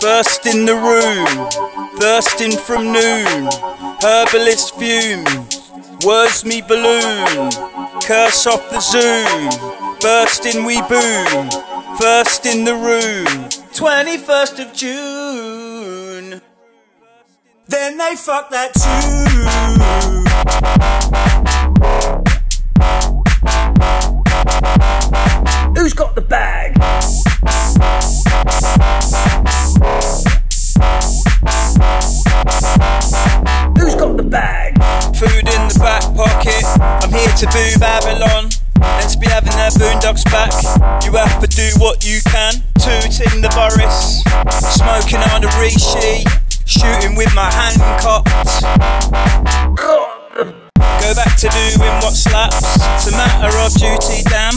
First in the room, thirsting from noon, herbalist fume, words me balloon, curse off the zoom, bursting we boom, first in the room, 21st of June. Then they fuck that too. Food in the back pocket. I'm here to boo Babylon. Let's be having their boondocks back. You have to do what you can. Tooting the Boris. Smoking on the Rishi. Shooting with my hand cocked. Go back to doing what slaps. It's a matter of duty, damn.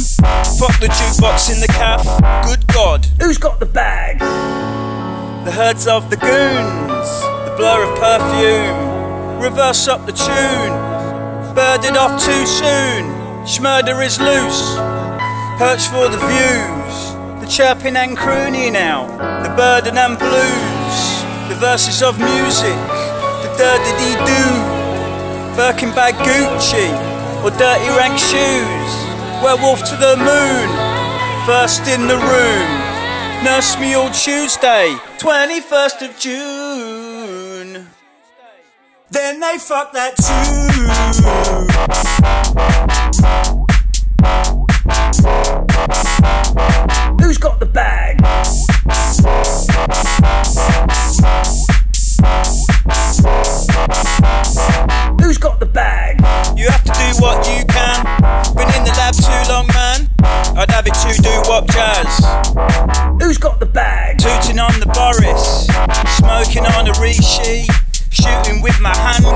Fuck the jukebox in the calf. Good God. Who's got the bag? The herds of the goons. The blur of perfume. Reverse up the tune. Birded off too soon. Shmurda is loose. Perch for the views. The chirping and crooning now, The burden and blues. The verses of music. The dirty doo. Birkin bag Gucci or dirty rank shoes. Werewolf to the moon, first in the room. Nurse me all Tuesday, 21st of June. Then they fuck that too. Who's got the bag? Who's got the bag? You have to doo wop you can. Been in the lab too long, man. I'd have it to do what jazz. Who's got the bag? Tooting on the Boris, smoking on the Rishi, with my hand